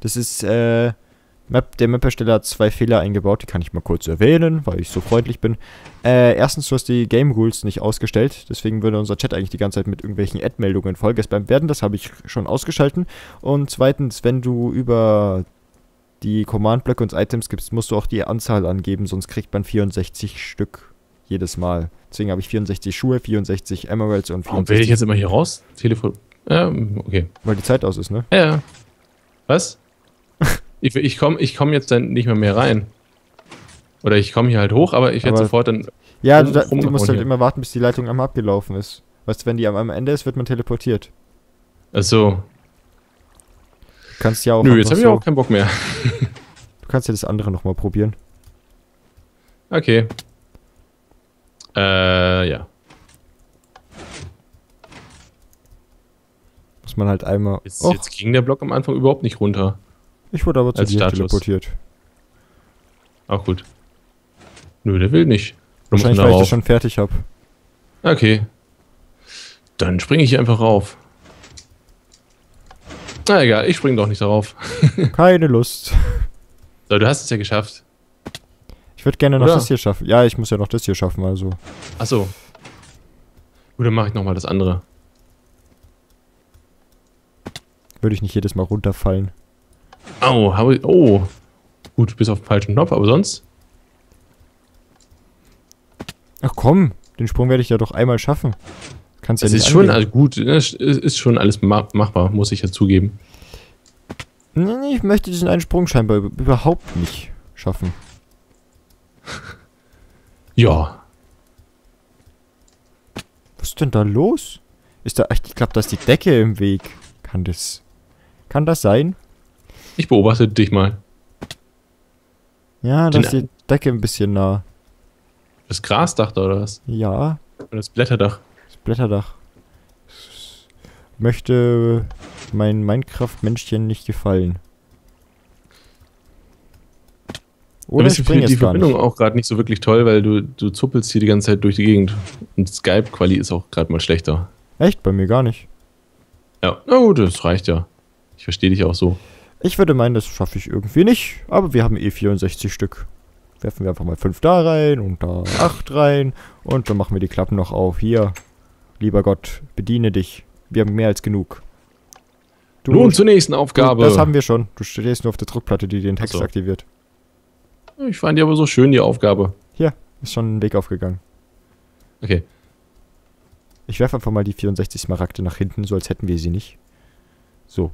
Das ist, äh, Map, der Map-Ersteller hat zwei Fehler eingebaut, die kann ich mal kurz erwähnen, weil ich so freundlich bin. Äh, erstens, du hast die Game Rules nicht ausgestellt, deswegen würde unser Chat eigentlich die ganze Zeit mit irgendwelchen Ad-Meldungen vollgespammt werden, das habe ich schon ausgeschalten. Und zweitens, wenn du über die Command-Blöcke und Items gibst, musst du auch die Anzahl angeben, sonst kriegt man 64 Stück jedes Mal. Deswegen habe ich 64 Schuhe, 64 Emeralds und 64... Warum wähle ich jetzt immer hier raus? Telefon... Ähm, okay. Weil die Zeit aus ist, ne? Ja, ja. Was? Ich ich komme ich komm jetzt dann nicht mehr mehr rein. Oder ich komme hier halt hoch, aber ich werde sofort dann... Ja, Rum- du, da, du musst halt hier. immer warten, bis die Leitung einmal abgelaufen ist. Weißt du, wenn die am, am Ende ist, wird man teleportiert. Achso. Du kannst ja auch Nö, jetzt habe ich so, auch keinen Bock mehr. Du kannst ja das andere nochmal probieren. Okay. Äh, ja. Muss man halt einmal... Jetzt, Och, jetzt ging der Block am Anfang überhaupt nicht runter. Ich wurde aber zu dir Startschuss. teleportiert. Auch gut. Nö, der will nicht. Du Wahrscheinlich, weil ich das schon fertig habe. Okay. Dann springe ich einfach rauf. Na egal, ich spring doch nicht darauf. Keine Lust. So, du hast es ja geschafft. Ich würde gerne noch Oder? das hier schaffen. Ja, ich muss ja noch das hier schaffen, also. Achso. Gut, dann mache ich nochmal das andere. Würde ich nicht jedes Mal runterfallen. Au, habe ich. Oh. Gut, bis auf den falschen Knopf, aber sonst. Ach komm, den Sprung werde ich ja doch einmal schaffen. Kannst ja Es nicht ist schon, angehen. also gut, es ist schon alles ma machbar, muss ich ja zugeben. Nee, nee, ich möchte diesen einen Sprung scheinbar üb- überhaupt nicht schaffen. Ja. Was ist denn da los? Ist da, ich glaube, da ist die Decke im Weg. Kann das, kann das sein? Ich beobachte dich mal. Ja, da ist die Decke ein bisschen nah. Das Grasdach da oder was? Ja, Oder das Blätterdach? das Blätterdach. Möchte mein Minecraft-Menschchen nicht gefallen. Oder ich springe die Verbindung nicht. auch gerade nicht so wirklich toll, weil du, du zuppelst hier die ganze Zeit durch die Gegend. Und Skype-Quali ist auch gerade mal schlechter. Echt? Bei mir gar nicht. Ja, na gut, das reicht ja. Ich verstehe dich auch so. Ich würde meinen, das schaffe ich irgendwie nicht. Aber wir haben eh 64 Stück. Werfen wir einfach mal 5 da rein und da 8 rein. Und dann machen wir die Klappen noch auf. Hier, lieber Gott, bediene dich. Wir haben mehr als genug. Du, Nun zur nächsten Aufgabe. das haben wir schon. Du stehst nur auf der Druckplatte, die den Text so. aktiviert. ich fand die aber so schön, die Aufgabe. Ist schon ein Weg aufgegangen. Okay. Ich werfe einfach mal die 64 Smaragde nach hinten, so als hätten wir sie nicht. So.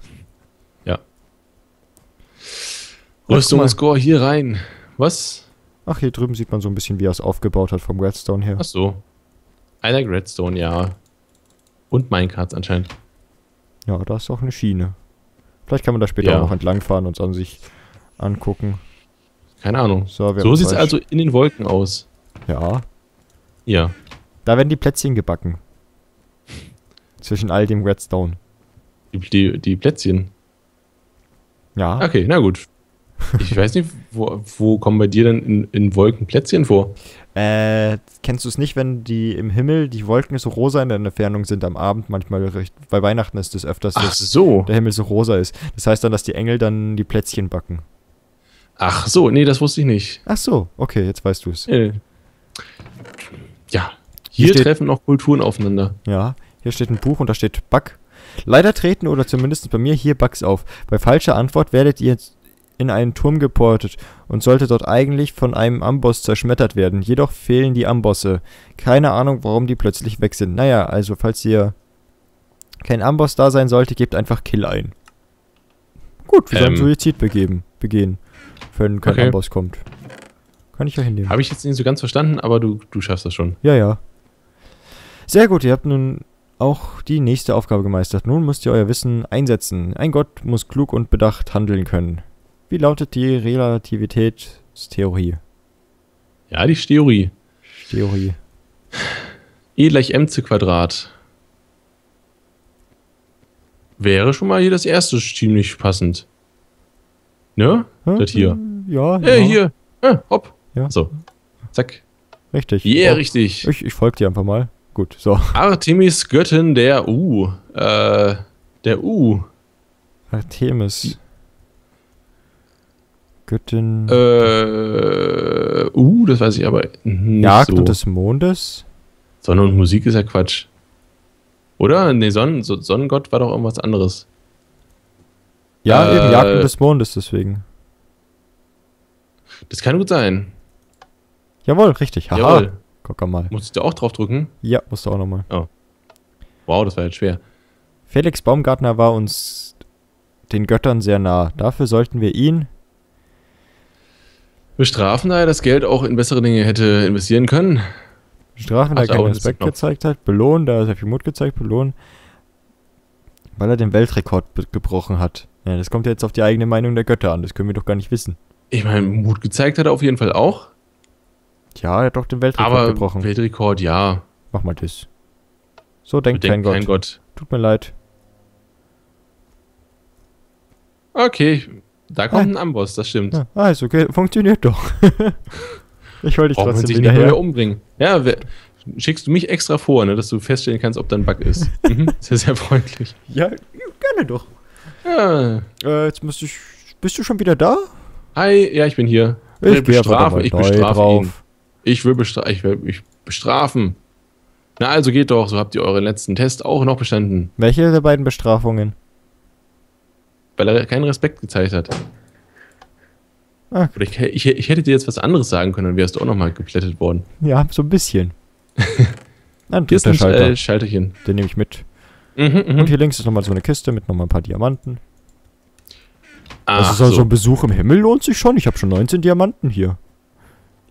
Guck Rüstungsscore hier rein. Was? Ach, hier drüben sieht man so ein bisschen, wie er es aufgebaut hat vom Redstone her. Ach so. Like Redstone, ja. Und Minecarts anscheinend. Ja, da ist auch eine Schiene. Vielleicht kann man da später Ja. auch noch entlangfahren und es an sich angucken. Keine Ahnung. So, So sieht es also in den Wolken aus. Ja, Ja. da werden die Plätzchen gebacken. Zwischen all dem Redstone. Die, die, die Plätzchen. Ja, Okay, na gut. Ich weiß nicht, wo, wo kommen bei dir denn in, in Wolken Plätzchen vor? äh, kennst du es nicht, wenn die im Himmel, die Wolken so rosa in der Entfernung sind am Abend, manchmal bei Weihnachten ist es öfters, Ach dass so. der Himmel so rosa ist. Das heißt dann, dass die Engel dann die Plätzchen backen. Ach so, nee, das wusste ich nicht. Ach so, okay, jetzt weißt du es. Äh. Ja. Hier Hier steht- treffen noch Kulturen aufeinander. Ja, hier steht ein Buch und da steht Bug. Leider treten oder zumindest bei mir hier Bugs auf. Bei falscher Antwort werdet ihr in einen Turm geportet und sollte dort eigentlich von einem Amboss zerschmettert werden. Jedoch fehlen die Ambosse. Keine Ahnung, warum die plötzlich weg sind. Naja, also falls ihr kein Amboss da sein sollte, gebt einfach Kill ein. Gut, wir sollen Ähm. Suizid begeben, begehen, wenn kein Okay. Amboss kommt. Kann ich ja hinnehmen. Habe ich jetzt nicht so ganz verstanden, aber du, du schaffst das schon. Ja, ja. Sehr gut, ihr habt nun auch die nächste Aufgabe gemeistert. Nun müsst ihr euer Wissen einsetzen. Ein Gott muss klug und bedacht handeln können. Wie lautet die Relativitätstheorie? Ja, die Theorie. Theorie. E gleich mc Quadrat. Wäre schon mal hier das erste ziemlich passend. Ne? Hä? Das hier. Ja, Äh, ja. hier. Ah, hopp. Ja. So. Zack. Richtig. Yeah, Oh, richtig. Ich, ich folge dir einfach mal. Gut, so. Artemis, Göttin der U. Äh, der U. Artemis. Göttin. Äh, uh, das weiß ich aber nicht Jagd so. und des Mondes? Sonne und Musik ist ja Quatsch. Oder? Nee, Sonnen, so- Sonnengott war doch irgendwas anderes. Ja, Äh, eben Jagd und des Mondes, deswegen. Das kann gut sein. Jawohl, richtig. Haha. Jawohl. Guck mal. Musst du auch drauf drücken? Ja, musst du auch nochmal. Wow, das war jetzt schwer. Felix Baumgartner war uns den Göttern sehr nah. Dafür sollten wir ihn. Bestrafen, da er das Geld auch in bessere Dinge hätte investieren können. Strafen, da er keinen Respekt gezeigt hat. Belohnen, da er sehr viel Mut gezeigt. Belohnen, weil er den Weltrekord gebrochen hat. Ja, das kommt ja jetzt auf die eigene Meinung der Götter an. Das können wir doch gar nicht wissen. Ich meine, Mut gezeigt hat er auf jeden Fall auch. Ja, er hat doch den Weltrekord Aber gebrochen. Weltrekord, ja. Mach mal das. So denkt kein, Gott. kein Gott. Tut mir leid. Okay, da kommt Ah. ein Amboss, das stimmt. Ja, ah, ist okay. Funktioniert doch. ich wollte dich Braucht trotzdem nicht mehr umbringen. Ja, wer, schickst du mich extra vor, ne, dass du feststellen kannst, ob da ein Bug ist. mhm, sehr, sehr freundlich. Ja, gerne doch. Ja. Äh, jetzt müsste ich. Bist du schon wieder da? Hi, ja, ich bin hier. Ich bestrafen, mal ich bestrafe drauf. ihn. Ich will, bestra ich will ich bestrafen. Na also geht doch, so habt ihr euren letzten Test auch noch bestanden, Welche der beiden Bestrafungen? Weil er keinen Respekt gezeigt hat. Ah. Oder ich, ich, ich hätte dir jetzt was anderes sagen können, dann wärst du auch nochmal geplättet worden. Ja, so ein bisschen. Ein Hier ist dritter ein Schalter. äh, Schalterchen. Den nehme ich mit. Mhm, Und mhm. hier links ist nochmal so eine Kiste mit nochmal ein paar Diamanten. Ach, also so, so so. ein Besuch im Himmel lohnt sich schon. Ich habe schon 19 Diamanten hier.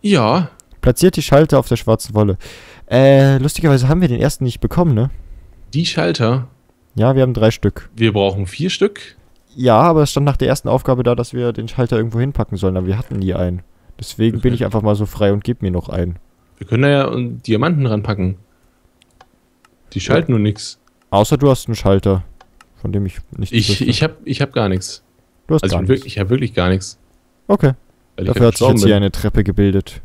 Ja, Platziert die Schalter auf der schwarzen Wolle. Äh, lustigerweise haben wir den ersten nicht bekommen, ne? die Schalter, Ja, wir haben drei Stück. wir brauchen vier Stück. Ja, aber es stand nach der ersten Aufgabe da, dass wir den Schalter irgendwo hinpacken sollen, aber wir hatten nie einen. Deswegen bin ich einfach mal so frei und gebe mir noch einen. Wir können da ja äh, Diamanten ranpacken. Die schalten nur nix. Außer du hast einen Schalter, von dem ich nicht Ich, wüsste. ich hab, ich hab gar nichts. du hast Also gar bin nichts. wirklich, ich habe wirklich gar nichts. Okay, Weil dafür hat sich jetzt hier eine Treppe gebildet.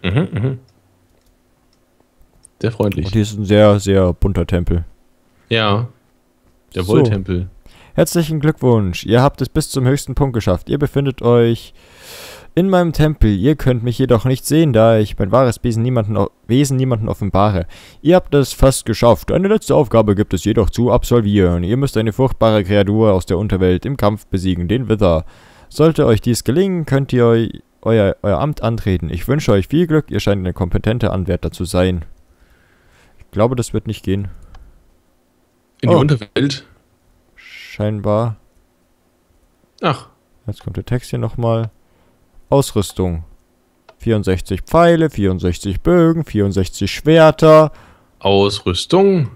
bin. Mhm, mhm. Sehr freundlich. Und hier ist ein sehr, sehr bunter Tempel. Ja. Der So. Wolltempel. Herzlichen Glückwunsch, ihr habt es bis zum höchsten Punkt geschafft. Ihr befindet euch in meinem Tempel. Ihr könnt mich jedoch nicht sehen, da ich mein wahres Wesen niemanden, Wesen niemanden offenbare. Ihr habt es fast geschafft. Eine letzte Aufgabe gibt es jedoch zu absolvieren. Ihr müsst eine furchtbare Kreatur aus der Unterwelt im Kampf besiegen, den Wither. Sollte euch dies gelingen, könnt ihr eu euer, euer Amt antreten. Ich wünsche euch viel Glück, ihr scheint eine kompetente Anwärter zu sein. Ich glaube, das wird nicht gehen. In die Oh. Unterwelt. Scheinbar. Ach, Jetzt kommt der Text hier nochmal. Ausrüstung. 64 Pfeile, 64 Bögen, 64 Schwerter. Ausrüstung.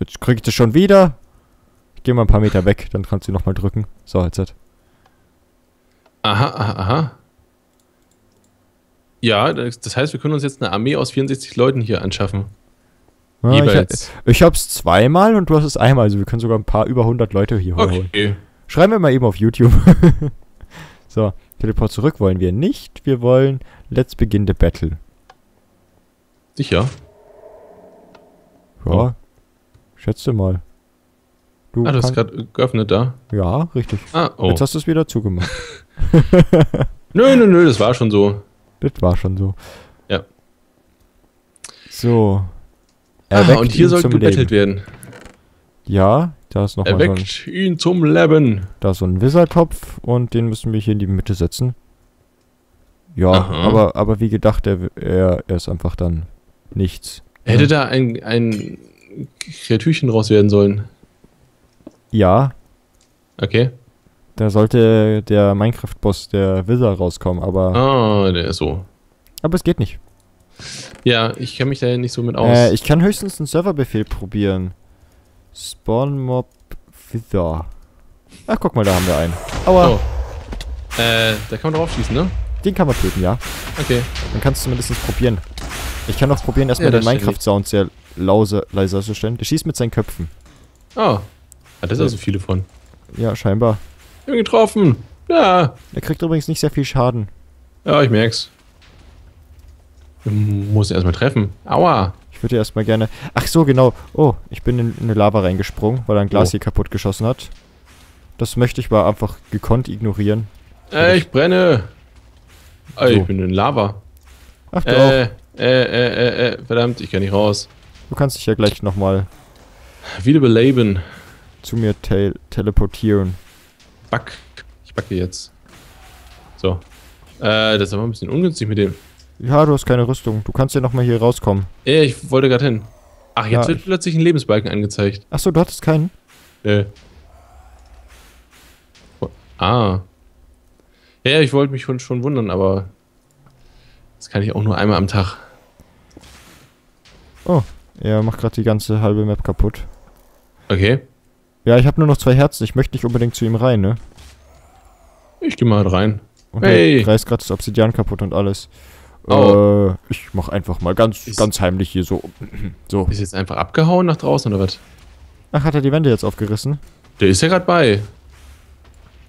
Jetzt krieg ich das schon wieder. Ich gehe mal ein paar Meter weg, dann kannst du nochmal drücken. So, jetzt. Aha, aha, aha. Ja, das, das heißt, wir können uns jetzt eine Armee aus 64 Leuten hier anschaffen. Ja, ich, Jeweils. ich hab's zweimal und du hast es einmal. Also wir können sogar ein paar über 100 Leute hier holen. Okay. Schreiben wir mal eben auf YouTube. so, Teleport zurück wollen wir nicht. Wir wollen Let's Begin the Battle. Sicher. Ja. Oh. Schätze mal. Du Ah, du hast gerade geöffnet da. Ja, richtig. Ah, oh. Jetzt hast du es wieder zugemacht. Nö, nö, nö, das war schon so. Das war schon so. Ja. So. Ah, Erweckt und hier soll gebettelt Leben. werden. Ja, da ist nochmal so ein, Erweckt ihn zum Leben. da ist so ein Wizardtopf und den müssen wir hier in die Mitte setzen. Ja, Aha. aber, aber wie gedacht, er, er, er ist einfach dann nichts. Hätte Ja. da ein, ein Kreatürchen raus werden sollen. Ja, Okay. da sollte der Minecraft-Boss, der Wizard, rauskommen, aber, Ah, der ist so. aber es geht nicht. Ja, ich kenne mich da nicht so mit aus. Äh, ich kann höchstens einen Serverbefehl probieren. Spawn Mob Wither. Ach, guck mal, da haben wir einen. Aua, oh. Äh, da kann man drauf schießen, ne? den kann man töten, ja. Okay. Dann kannst du zumindest probieren. Ich kann auch probieren, erstmal Ja, den. Minecraft-Sound sehr lause, leiser zu stellen. Der schießt mit seinen Köpfen. Ah. Hat das also viele von. Ja, scheinbar. Ich bin getroffen. Ja. Er kriegt übrigens nicht sehr viel Schaden. Ja, ich merk's. Ich muss erstmal treffen. Aua. Ich würde erstmal gerne. Ach so, genau. Oh, ich bin in, in eine Lava reingesprungen, weil er ein Glas Oh. hier kaputt geschossen hat. Das möchte ich mal einfach gekonnt ignorieren. Äh, ich brenne. Äh, So. Ich bin in Lava. Ach du auch. Äh, äh, äh, äh, äh, verdammt, ich kann nicht raus. Du kannst dich ja gleich nochmal Wiederbeleben. zu mir tel teleportieren. Back. Ich backe jetzt. So. Äh, das ist aber ein bisschen ungünstig mit dem. Ja, du hast keine Rüstung. Du kannst ja nochmal hier rauskommen. Äh, ich wollte gerade hin. Ach, jetzt Ja, wird ich- plötzlich ein Lebensbalken angezeigt. Achso, du hattest keinen? Äh. Oh, Ah. Ja, ja, ich wollte mich schon, wundern, aber das kann ich auch nur einmal am Tag. Er macht gerade die ganze halbe Map kaputt. Okay. Ja, ich habe nur noch zwei Herzen. Ich möchte nicht unbedingt zu ihm rein, ne? Ich gehe mal rein. Und Hey. er reißt gerade das Obsidian kaputt und alles. Oh. Äh, ich mach einfach mal ganz, Ist- ganz heimlich hier so. So. Ist jetzt einfach abgehauen nach draußen oder was? Ach, hat er die Wände jetzt aufgerissen? Der ist ja gerade bei.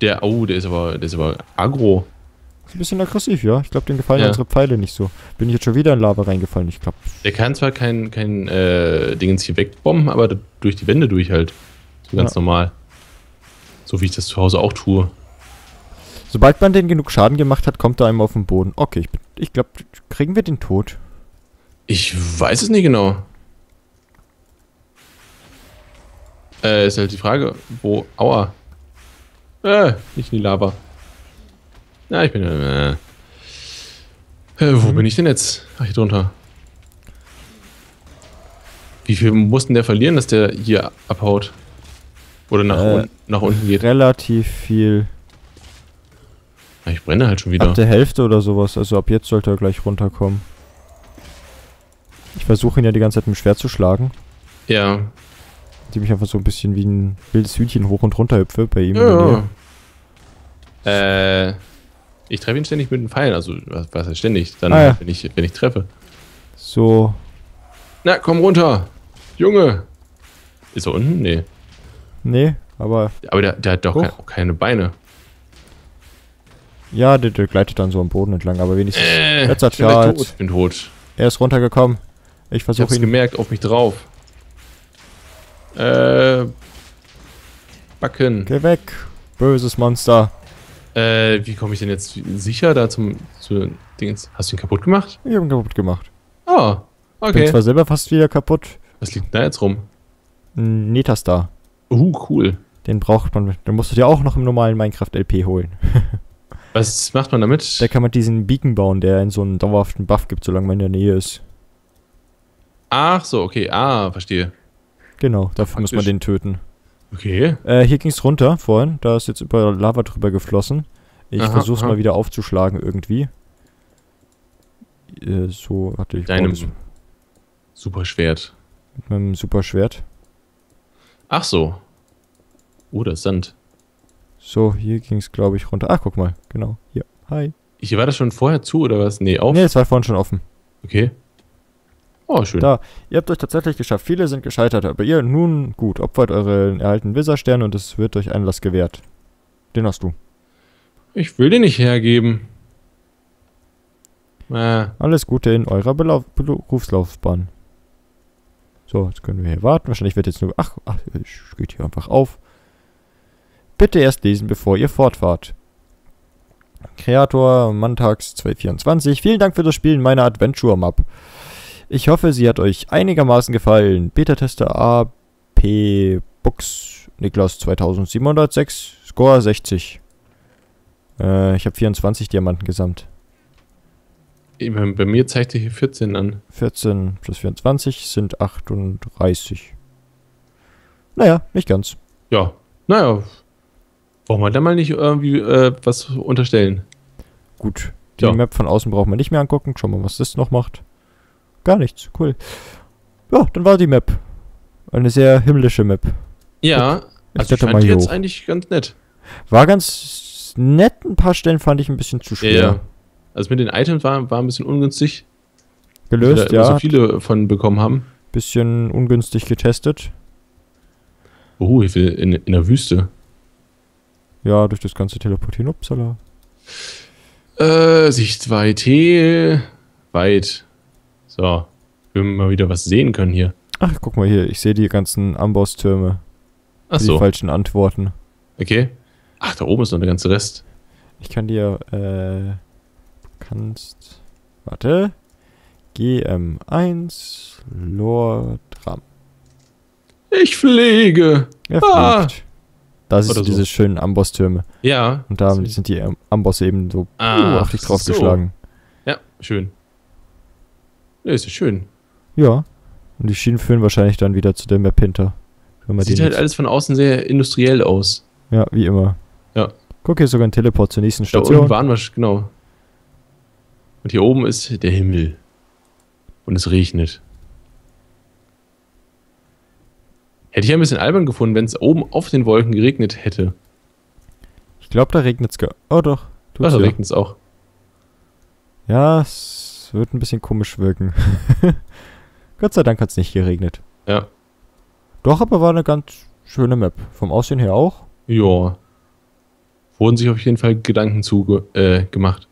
Der, oh, der ist aber, der ist aber aggro. Ist ein bisschen aggressiv, ja. Ich glaube, dem gefallen Ja. unsere Pfeile nicht so. Bin ich jetzt schon wieder in Lava reingefallen? Ich glaube. Der kann zwar kein, kein äh, Dingens hier wegbomben, aber durch die Wände durch halt. So ganz Ja. normal. So wie ich das zu Hause auch tue. Sobald man den genug Schaden gemacht hat, kommt er einem auf den Boden. Okay, ich, bin- ich glaube, kriegen wir den tot? Ich weiß es nicht genau. Äh, ist halt die Frage, wo. Aua. Äh, nicht in die Lava. Na, ich bin. Äh, äh, wo Mhm. bin ich denn jetzt? Ach, hier drunter. Wie viel mussten der verlieren, dass der hier abhaut? Oder nach, Äh, un nach unten geht? Relativ viel. Ich brenne halt schon wieder. Ab der Hälfte oder sowas. Also ab jetzt sollte er gleich runterkommen. Ich versuche ihn ja die ganze Zeit mit dem Schwert zu schlagen. Ja. Indem ich einfach so ein bisschen wie ein wildes Hühnchen hoch und runter hüpfe bei ihm. Ja. Äh, ich treffe ihn ständig mit den Pfeilen. Also, was, was heißt ständig? Dann, Ah, ja. wenn, ich, wenn ich treffe. So. Na, komm runter. Junge. Ist er unten? Nee. Nee, aber Aber der, der hat doch kein, auch keine Beine. Ja, der, der gleitet dann so am Boden entlang. Aber wenigstens. Äh, Jetzt hat ich bin ja gleich tot. Ich bin tot. Er ist runtergekommen. Ich Ich versuche ihn. gemerkt, auf mich drauf. Äh, backen. Geh weg, böses Monster. Äh, wie komme ich denn jetzt sicher da zum, zu Dings? Hast du ihn kaputt gemacht? Ich hab ihn kaputt gemacht. Ah, Bin okay. zwar selber fast wieder kaputt. Was liegt da jetzt rum? Ein Netastar. Uh, cool. Den braucht man. Den musst du dir auch noch im normalen Minecraft LP holen. Was macht man damit? Da kann man diesen Beacon bauen, der in so einen dauerhaften Buff gibt, solange man in der Nähe ist. Ach so, okay. Ah, verstehe. Genau, dafür muss man den töten. Okay. Äh, hier ging's runter vorhin. Da ist jetzt über Lava drüber geflossen. Ich Aha, versuch's aha. mal wieder aufzuschlagen irgendwie. Äh, so, warte, ich Deinem das super Schwert. mit meinem Superschwert. Ach so. Oh, das ist Sand. So, hier ging's, glaube ich, runter. Ah, guck mal, genau. Hier. Hi. Hier war das schon vorher zu oder was? Nee, auf. Nee, es war vorhin schon offen. Okay. Oh, schön. Da. Ihr habt euch tatsächlich geschafft. Viele sind gescheitert, aber ihr nun gut. Opfert eure erhaltenen Wizardsterne und es wird euch Einlass gewährt. Den hast du. Ich will den nicht hergeben. Äh, Alles Gute in eurer Belau Berufslaufbahn. So, jetzt können wir hier warten. Wahrscheinlich wird jetzt nur. Ach, ach, ich geht hier einfach auf. Bitte erst lesen, bevor ihr fortfahrt. Kreator Mantax 224. Vielen Dank für das Spielen meiner Adventure Map. Ich hoffe, sie hat euch einigermaßen gefallen. Beta-Tester AP Bux Niklas 2706. Score 60. Äh, ich habe 24 Diamanten gesamt. bei bei mir zeigt er hier 14 an. 14 plus 24 sind 38. Naja, nicht ganz. Ja, naja. Brauchen wir da mal nicht irgendwie äh, was unterstellen? Gut. Die Ja. Map von außen brauchen wir nicht mehr angucken. Schauen wir mal, was das noch macht. Gar nichts. Cool. Ja, dann war die Map. Eine sehr himmlische Map. Ja, Jetzt also ich fand mal die jetzt eigentlich ganz nett. War ganz nett. Ein paar Stellen fand ich ein bisschen zu Ja, schwer. ja. Also mit den Items war, war ein bisschen ungünstig. Gelöst, ja. so viele von bekommen haben. bisschen ungünstig getestet. Oh, ich will in, in der Wüste. Ja, durch das ganze Teleportieren. Upsala. Äh, Sichtweite. Weit. So. Wir mal wieder was sehen können hier. Ach, guck mal hier. Ich sehe die ganzen Amboss-Türme. Ach Die so. falschen Antworten. Okay. Ach, da oben ist noch der ganze Rest. Ich kann dir, äh, kannst, warte, GM1 Lordram. Ich fliege. Er Ah. fliegt. Da sind Oder so. diese schönen Amboss-Türme. Ja. Und da so- sind die Ambosse eben so Ach uh, auf dich draufgeschlagen. Ja, schön. Ja, ist ja schön. Ja. Und die Schienen führen wahrscheinlich dann wieder zu der Map hinter. Sieht halt alles von außen sehr industriell aus. Ja, wie immer. Ja. Guck, hier ist sogar ein Teleport zur nächsten Da unten Station. waren wir, genau. Und hier oben ist der Himmel. Und es regnet. Hätte ich ein bisschen albern gefunden, wenn es oben auf den Wolken geregnet hätte. Ich glaube, da regnet es. Oh doch. tut's da ja. regnet es auch. Ja, es wird ein bisschen komisch wirken. Gott sei Dank hat es nicht geregnet. Ja. Doch, aber war eine ganz schöne Map. Vom Aussehen her auch. Ja. Wurden sich auf jeden Fall Gedanken zu äh, gemacht.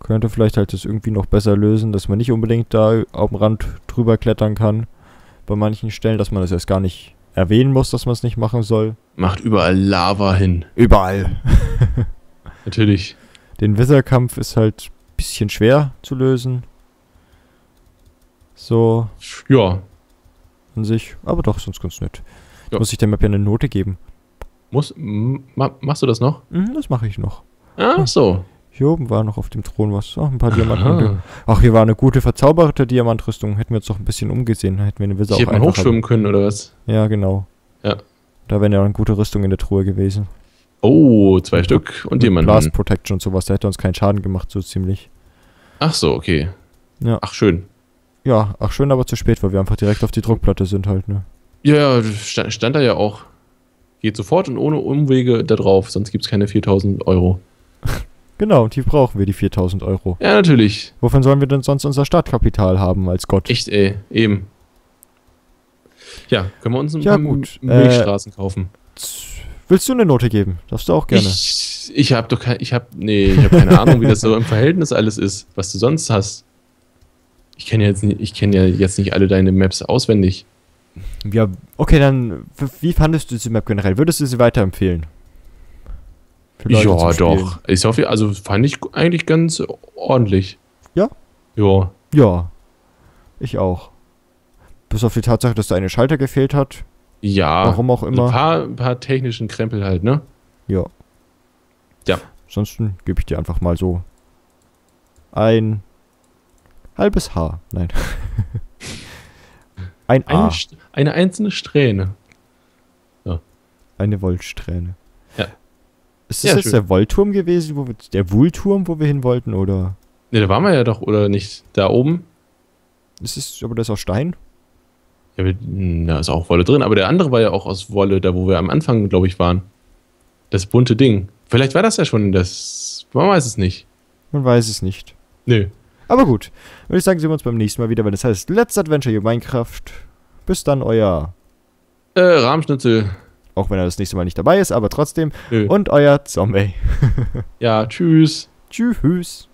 Könnte vielleicht halt das irgendwie noch besser lösen, dass man nicht unbedingt da auf dem Rand drüber klettern kann. Bei manchen Stellen, dass man das erst gar nicht erwähnen muss, dass man es nicht machen soll. Macht überall Lava hin. Überall. Natürlich. Den Witherkampf ist halt ein bisschen schwer zu lösen. So Ja. an sich. Aber doch, sonst ganz nett. Ja. Muss ich der Map ja eine Note geben. Muss, ma, machst du das noch? Mhm, das mache ich noch. Ach so. Hier oben war noch auf dem Thron was. Ach, ein paar Diamanten. Ach, hier war eine gute verzauberte Diamantrüstung. Hätten wir uns doch ein bisschen umgesehen. Hätten wir eine Ich auch hätte mal einfach. hochschwimmen können, oder was? Ja, genau. Ja. Da wäre ja eine gute Rüstung in der Truhe gewesen. Oh, zwei Stück und Mit jemanden. Blast Protection und sowas. Der hätte uns keinen Schaden gemacht, so ziemlich. Ach so, okay. Ja. Ach, schön. Ja, ach schön, aber zu spät, weil wir einfach direkt auf die Druckplatte sind halt, ne? Ja, ja, stand, stand da ja auch. Geht sofort und ohne Umwege da drauf, sonst gibt es keine 4000 Euro. Genau, und die brauchen wir, die 4000 Euro. Ja, natürlich. Wovon sollen wir denn sonst unser Startkapital haben als Gott? Echt, ey, eben. Ja, können wir uns ein Ja, paar gut. Milchstraßen kaufen. Willst du eine Note geben? Darfst du auch gerne. Ich, ich habe doch kein, ich habe, nee, ich habe keine Ahnung, wie das so im Verhältnis alles ist, was du sonst hast. Ich kenne jetzt, ich kenne ja jetzt nicht alle deine Maps auswendig. Ja, okay, dann, wie fandest du diese Map generell? Würdest du sie weiterempfehlen? Leute ja, doch. Ich hoffe, also fand ich eigentlich ganz ordentlich. Ja? Ja. Ja, ich auch. Bis auf die Tatsache, dass da eine Schalter gefehlt hat. Ja. Warum auch Ein immer. paar, ein paar technischen Krempel halt, ne? Ja. Ja. Ansonsten gebe ich dir einfach mal so ein halbes Haar. Nein. ein Eine, A. Eine einzelne Strähne. Eine Wollsträhne. Ist das Ja, jetzt schön. der Wollturm gewesen, wo wir, der Wohlturm, wo wir hin wollten, oder? Ne, da waren wir ja doch, oder nicht? Da oben? Ist es, aber das ist aus Stein? Ja, wir- da ist auch Wolle drin, aber der andere war ja auch aus Wolle, da wo wir am Anfang, glaube ich, waren. Das bunte Ding. Vielleicht war das ja schon das. Man weiß es nicht. Man weiß es nicht. Nö. Aber gut, würde ich sagen, sehen wir uns beim nächsten Mal wieder, wenn es heißt Let's Adventure You Minecraft. Bis dann, euer, Äh, Rahmschnitzel. Auch wenn er das nächste Mal nicht dabei ist, aber trotzdem, Nö. und euer Zombie. ja, tschüss. Tschüss.